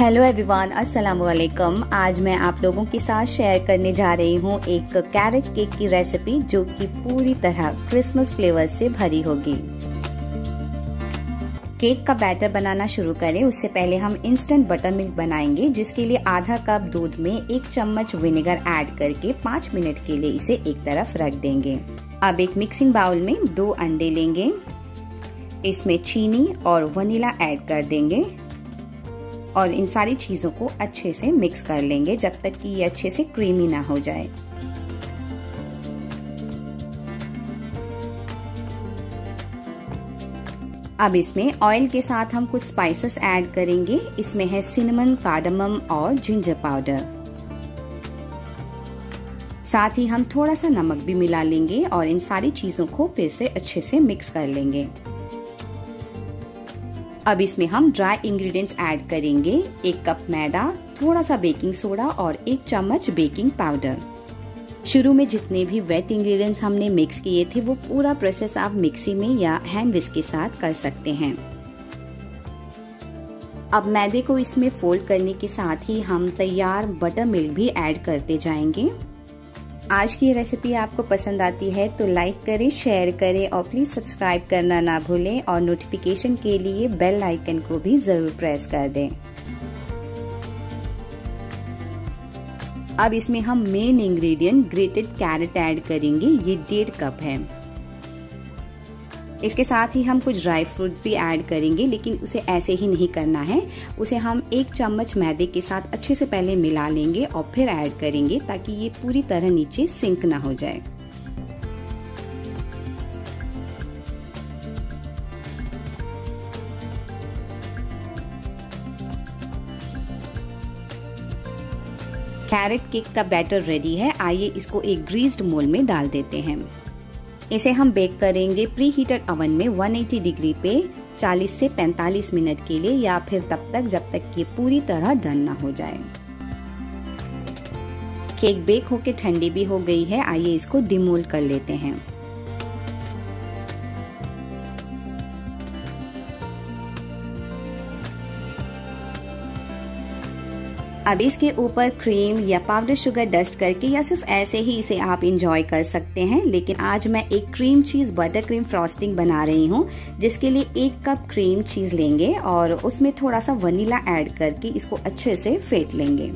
Hello everyone अस्सलाम वालेकुम आज मैं आप लोगों के साथ शेयर करने जा रही हूँ एक कैरेट केक की रेसिपी जो कि पूरी तरह क्रिसमस फ्लेवर से भरी होगी। केक का बैटर बनाना शुरू करें। उससे पहले हम इंस्टेंट बटर मिल्क बनाएँगे, जिसके लिए आधा कप दूध में एक चम्मच विनेगर ऐड करके पाँच मिनट के लिए इसे एक तरफ़ रख देंगे। अब एक मिक्सिंग बाउल में दो अंडे लेंगे। इसमें चीनी और वनीला ऐड कर देंगे। और इन सारी चीज़ों को अच्छे से मिक्स कर लेंगे जब तक कि ये अच्छे से क्रीमी ना हो जाए। अब इसमें ऑयल के साथ हम कुछ स्पाइसेस ऐड करेंगे। इसमें है सिनेमन कार्डमम और जिंजर पाउडर साथ ही हम थोड़ा सा नमक भी मिला लेंगे और इन सारी चीज़ों को फिर से अच्छे से मिक्स कर लेंगे। अब इसमें हम ड्राई इंग्रेडिएंट्स ऐड करेंगे। एक कप मैदा, थोड़ा सा बेकिंग सोडा और एक चम्मच बेकिंग पाउडर शुरू में जितने भी वेट इंग्रेडिएंट्स हमने मिक्स किए थे, वो पूरा प्रोसेस आप मिक्सी में या हैंड विस्क के साथ कर सकते हैं। अब मैदे को इसमें फोल्ड करने के साथ ही हम तैयार बटर मिल्क भी ऐड करते जाएँगे। आज की रेसिपी आपको पसंद आती है तो लाइक करें शेयर करें और प्लीज़ सब्सक्राइब करना ना भूलें और नोटिफिकेशन के लिए बेल आइकन को भी ज़रूर प्रेस कर दें। अब इसमें हम main ingredient grated carrot add करेंगे, ये डेढ़ कप है। इसके साथ ही हम कुछ ड्राई फ्रूट्स भी ऐड करेंगे, लेकिन उसे ऐसे ही नहीं करना है। उसे हम एक चम्मच मैदे के साथ अच्छे से पहले मिला लेंगे और फिर ऐड करेंगे ताकि ये पूरी तरह नीचे सिंक ना हो जाए। कैरेट केक का बैटर रेडी है। आइए इसको एक ग्रीस्ड मोल में डाल देते हैं। इसे हम बेक करेंगे प्री हीटर अवन में 180 डिग्री पे 40 से 45 मिनट के लिए या फिर तब तक जब तक ये पूरी तरह डन ना हो जाए। केक बेक होके ठंडी भी हो गई है, आइए इसको डिमोल कर लेते हैं। अब इसके ऊपर क्रीम या पाउडर शुगर डस्ट करके या सिर्फ़ ऐसे ही इसे आप इंजॉय कर सकते हैं। लेकिन आज मैं एक cream cheese butter cream frosting बना रही हूँ, जिसके लिए एक कप क्रीम चीज़ लेंगे और उसमें थोड़ा सा वनीला ऐड करके इसको अच्छे से फेंट लेंगे।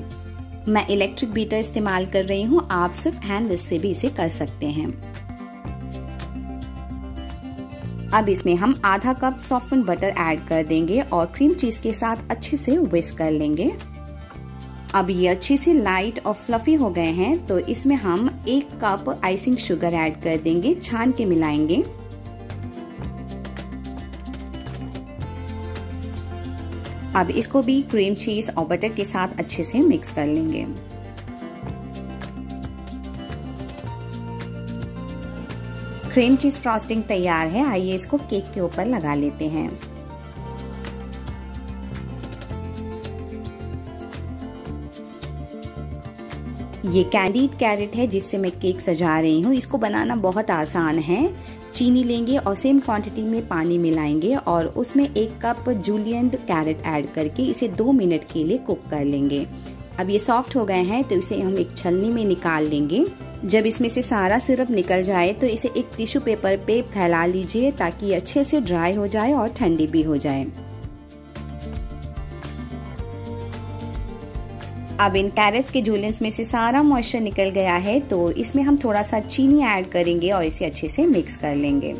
मैं इलेक्ट्रिक बीटर इस्तेमाल कर रही हूँ, आप सिर्फ़ हैंड से भी इसे कर सकते हैं। अब इसमें हम आधा कप सॉफ्टन बटर ऐड कर देंगे और क्रीम चीज़ के साथ अच्छे से विस्क कर लेंगे। अब ये अच्छे से लाइट और फ्लफी हो गए हैं तो इसमें हम एक कप आइसिंग शुगर ऐड कर देंगे, छान के मिलाएँगे। अब इसको भी क्रीम चीज़ और बटर के साथ अच्छे से मिक्स कर लेंगे। क्रीम चीज़ फ्रॉस्टिंग तैयार है, आइए इसको केक के ऊपर लगा लेते हैं। ये कैंडीड कैरेट है, जिससे मैं केक सजा रही हूँ। इसको बनाना बहुत आसान है। चीनी लेंगे और सेम क्वांटिटी में पानी मिलाएँगे और उसमें एक कप जूलियन कैरेट ऐड करके इसे दो मिनट के लिए कुक कर लेंगे। अब ये सॉफ्ट हो गए हैं तो इसे हम एक छलनी में निकाल लेंगे। जब इसमें से सारा सिरप निकल जाए तो इसे एक टिश्यू पेपर पे फैला लीजिए ताकि अच्छे से ड्राई हो जाए और ठंडी भी हो जाए। अब इन कैरेट्स के जूलेंस में से सारा मॉइस्चर निकल गया है तो इसमें हम थोड़ा सा चीनी ऐड करेंगे और इसे अच्छे से मिक्स कर लेंगे।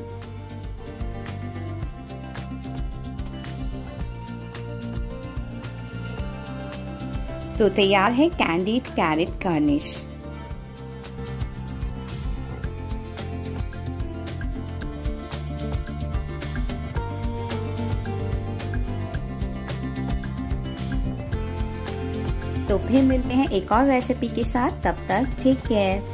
तो तैयार है कैंडीड कैरेट गार्निश तो फिर मिलते हैं एक और रेसिपी के साथ। तब तक टेक केयर